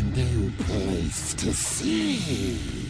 a new place to see.